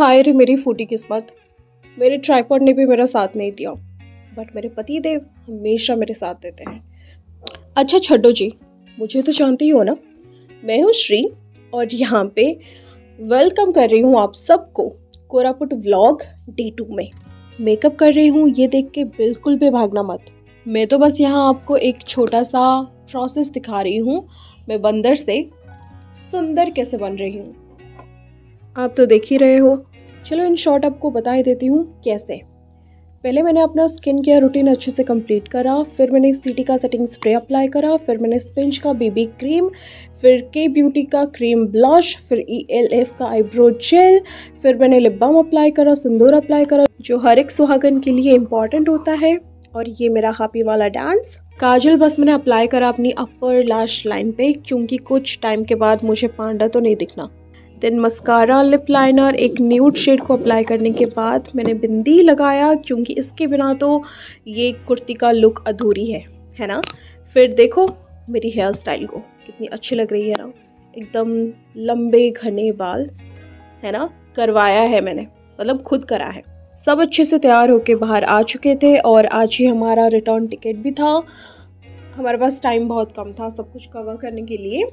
हाय रे मेरी फूटी किस्मत। मेरे ट्राईपॉड ने भी मेरा साथ नहीं दिया। बट मेरे पति देव हमेशा मेरे साथ देते हैं। अच्छा छड्डो जी, मुझे तो जानती ही हो ना? मैं हूँ श्री और यहाँ पे वेलकम कर रही हूँ आप सबको कोरापुट व्लॉग डे टू में। मेकअप कर रही हूँ, ये देख के बिल्कुल भी भागना मत। मैं तो बस यहाँ आपको एक छोटा सा प्रोसेस दिखा रही हूँ। मैं बंदर से सुंदर कैसे बन रही हूँ। आप तो देख ही रहे हो चलो इन शॉर्ट आपको बता ही देती हूँ कैसे। पहले मैंने अपना स्किन केयर रूटीन अच्छे से कंप्लीट करा, फिर मैंने टी का सेटिंग स्प्रे अप्लाई करा, फिर मैंने स्पिंच का बीबी क्रीम फिर के ब्यूटी का क्रीम ब्लश फिर ई एल एफ़ का आईब्रो जेल फिर मैंने लिप बाम अप्लाई करा, सिंदूर अप्लाई करा, जो हर एक सुहागन के लिए इंपॉर्टेंट होता है, और ये मेरा हापी वाला डांस काजल, बस मैंने अप्लाई करा अपनी अपर लैश लाइन पे, क्योंकि कुछ टाइम के बाद मुझे पांडा तो नहीं दिखना। देन मस्कारा लिप लाइनर एक न्यूड शेड को अप्लाई करने के बाद मैंने बिंदी लगाया क्योंकि इसके बिना तो ये कुर्ती का लुक अधूरी है है ना? फिर देखो मेरी हेयर स्टाइल को, कितनी अच्छी लग रही है ना? एकदम लंबे घने बाल, है ना? करवाया है मैंने मतलब खुद करा है। सब अच्छे से तैयार होके बाहर आ चुके थे और आज ही हमारा रिटर्न टिकट भी था। हमारे पास टाइम बहुत कम था सब कुछ कवर करने के लिए।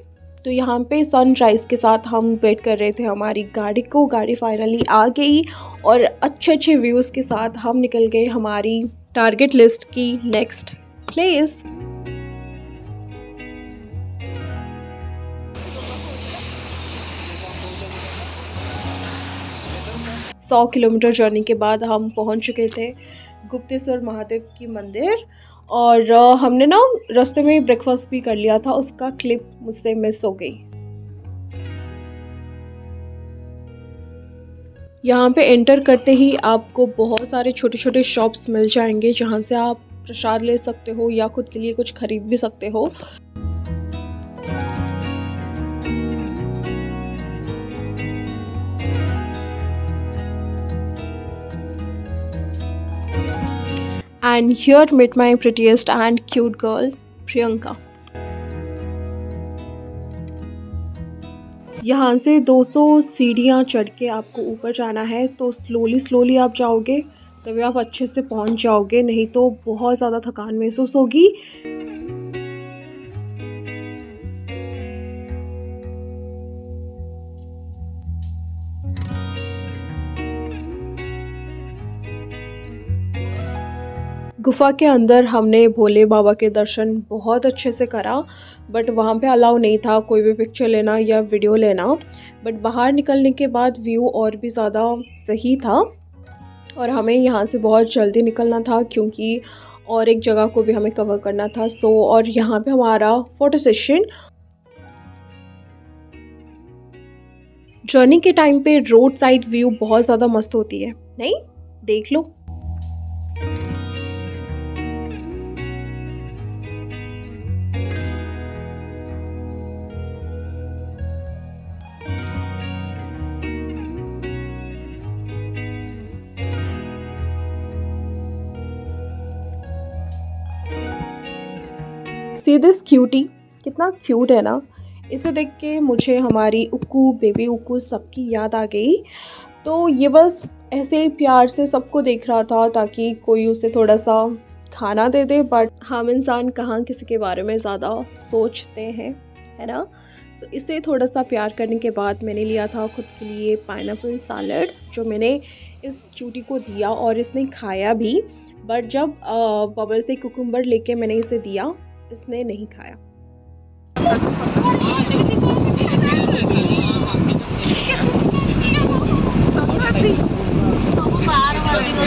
तो यहाँ पे सनराइज़ के साथ हम वेट कर रहे थे हमारी गाड़ी को। गाड़ी फाइनली आ गई और अच्छे अच्छे व्यूज़ के साथ हम निकल गए हमारी टारगेट लिस्ट की नेक्स्ट प्लेस सौ किलोमीटर जर्नी के बाद हम पहुँच चुके थे गुप्तेश्वर महादेव की मंदिर। और हमने ना रास्ते में ब्रेकफास्ट भी कर लिया था, उसका क्लिप मुझसे मिस हो गई। यहाँ पे एंटर करते ही आपको बहुत सारे छोटे छोटे शॉप्स मिल जाएँगे, जहाँ से आप प्रसाद ले सकते हो या खुद के लिए कुछ खरीद भी सकते हो। And here met my prettiest and cute girl, Priyanka. यहाँ से 200 सीढ़ियाँ चढ़ के आपको ऊपर जाना है तो स्लोली स्लोली आप जाओगे, तभी आप अच्छे से पहुँच जाओगे, नहीं तो बहुत ज़्यादा थकान महसूस होगी गुफ़ा के अंदर हमने भोले बाबा के दर्शन बहुत अच्छे से करा बट वहाँ पे अलाउ नहीं था कोई भी पिक्चर लेना या वीडियो लेना। बट बाहर निकलने के बाद व्यू और भी ज़्यादा सही था और हमें यहाँ से बहुत जल्दी निकलना था क्योंकि और एक जगह को भी हमें कवर करना था। सो और यहाँ पे हमारा फ़ोटो सेशन जर्नी के टाइम पे रोड साइड व्यू बहुत ज़्यादा मस्त होती है। नहीं? देख लो। सी दिस क्यूटी कितना क्यूट है ना? इसे देख के मुझे हमारी उक्कू बेबी उक्कू सबकी याद आ गई। तो ये बस ऐसे ही प्यार से सबको देख रहा था ताकि कोई उसे थोड़ा सा खाना दे दे बट हम इंसान कहाँ किसी के बारे में ज़्यादा सोचते हैं, है ना? तो इसे थोड़ा सा प्यार करने के बाद मैंने लिया था खुद के लिए पाइन सैलड जो मैंने इस क्यूटी को दिया और इसने खाया भी। बट जब बबल से कुकुम्बर लेके मैंने इसे दिया इसने नहीं खाया।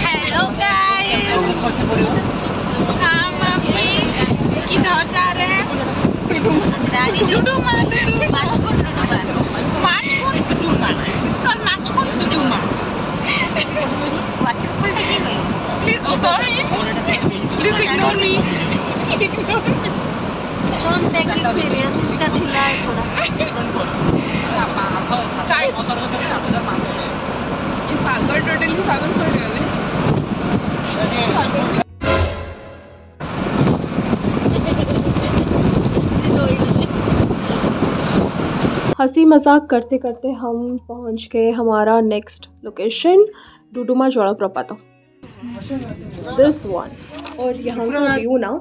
हेलो हम अभी किधर जा रहे हैं। हँसी मज़ाक करते करते हम पहुँच गए हमारा नेक्स्ट लोकेशन डुडुमा जोड़ा प्रपात दिस वन और यहाँ का व्यू ना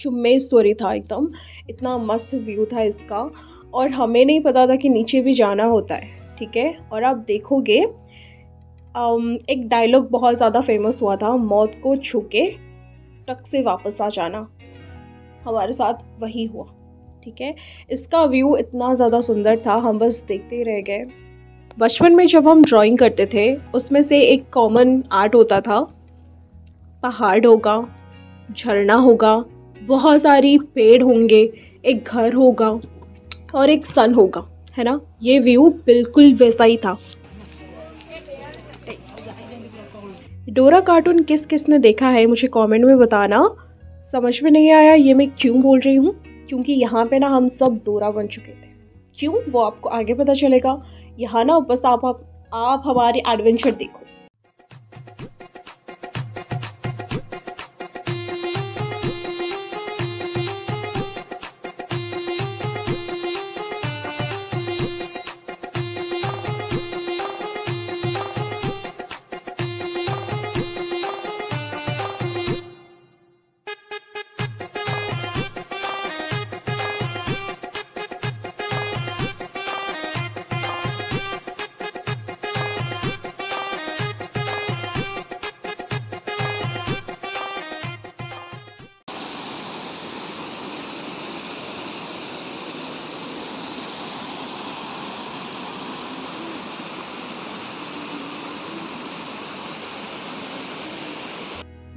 चुम्बेश्वरी था एकदम। इतना मस्त व्यू था इसका। और हमें नहीं पता था कि नीचे भी जाना होता है, ठीक है? और आप देखोगे एक डायलॉग बहुत ज़्यादा फ़ेमस हुआ था, मौत को छुके टक से वापस आ जाना। हमारे साथ वही हुआ। ठीक है? इसका व्यू इतना ज़्यादा सुंदर था, हम बस देखते ही रह गए। बचपन में जब हम ड्राइंग करते थे, उसमें से एक कॉमन आर्ट होता था। पहाड़ होगा, झरना होगा, बहुत सारी पेड़ होंगे, एक घर होगा और एक सन होगा, है ना? ये व्यू बिल्कुल वैसा ही था। डोरा कार्टून किस किस ने देखा है, मुझे कमेंट में बताना। समझ में नहीं आया, ये मैं क्यों बोल रही हूँ? क्योंकि यहाँ पे ना हम सब डोरा बन चुके थे। क्यों? वो आपको आगे पता चलेगा। यहाँ ना बस आप आप, आप हमारी एडवेंचर देखो।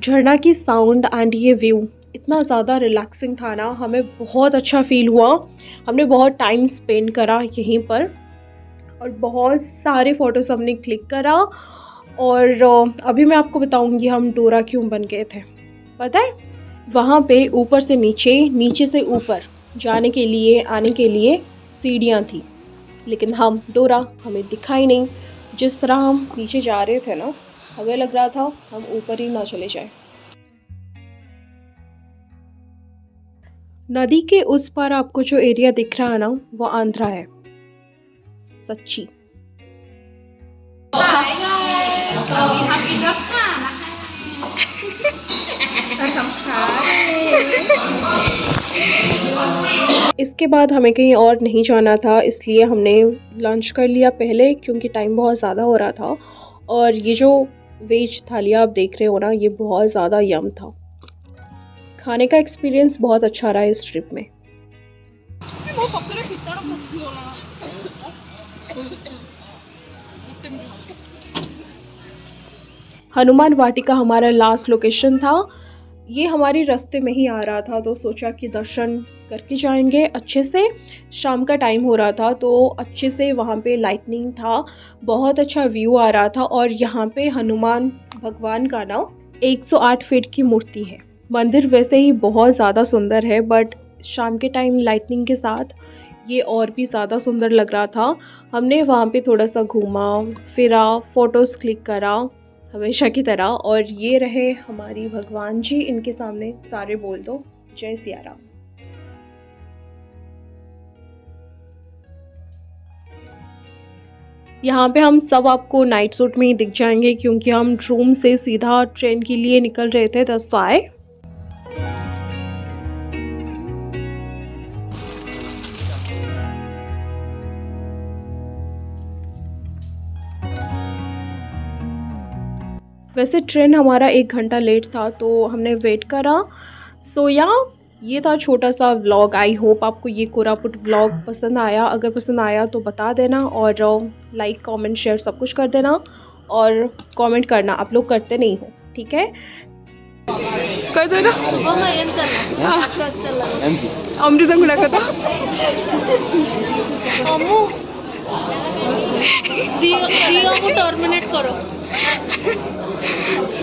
झरना की साउंड एंड ये व्यू इतना ज़्यादा रिलैक्सिंग था ना, हमें बहुत अच्छा फील हुआ। हमने बहुत टाइम स्पेंड करा यहीं पर और बहुत सारे फ़ोटोज़ हमने क्लिक करा और अभी मैं आपको बताऊँगी हम डोरा क्यों बन गए थे। पता है? वहाँ पे ऊपर से नीचे नीचे से ऊपर जाने के लिए, आने के लिए सीढ़ियाँ थी। लेकिन हम डोरा हमें दिखाई नहीं। जिस तरह हम नीचे जा रहे थे ना हमें लग रहा था हम ऊपर ही ना चले जाए। नदी के उस पार आपको जो एरिया दिख रहा है ना, वो आंध्रा है। सच्ची। इसके बाद हमें कहीं और नहीं जाना था, इसलिए हमने लंच कर लिया पहले, क्योंकि टाइम बहुत ज़्यादा हो रहा था। और ये जो वेज थालियाँ आप देख रहे हो ना, ये बहुत ज़्यादा यम था। खाने का एक्सपीरियंस बहुत अच्छा रहा इस ट्रिप में। हनुमान वाटिका हमारा लास्ट लोकेशन था। ये हमारे रास्ते में ही आ रहा था तो सोचा कि दर्शन करके जाएँगे। अच्छे से शाम का टाइम हो रहा था तो अच्छे से वहाँ पे लाइटनिंग था, बहुत अच्छा व्यू आ रहा था और यहाँ पे हनुमान भगवान का ना 108 फीट की मूर्ति है। मंदिर वैसे ही बहुत ज़्यादा सुंदर है बट शाम के टाइम लाइटनिंग के साथ ये और भी ज़्यादा सुंदर लग रहा था। हमने वहाँ पे थोड़ा सा घूमा, फिरा फ़ोटोज़ क्लिक करा हमेशा की तरह और ये रहे हमारी भगवान जी, इनके सामने सारे बोल दो। जय सिया राम यहाँ पे हम सब आपको नाइट सूट में ही दिख जाएँगे क्योंकि हम रूम से सीधा ट्रेन के लिए निकल रहे थे दस आए वैसे ट्रेन हमारा एक घंटा लेट था तो हमने वेट करा। सो या ये था छोटा सा व्लॉग। आई होप आपको ये कोरापुट व्लॉग पसंद आया। अगर पसंद आया तो बता देना और लाइक कमेंट शेयर सब कुछ कर देना और कमेंट करना। आप लोग करते नहीं हो ठीक है? कर देना। अमृत अंगुड़ा का था टर्मिनेट करो। Thank you.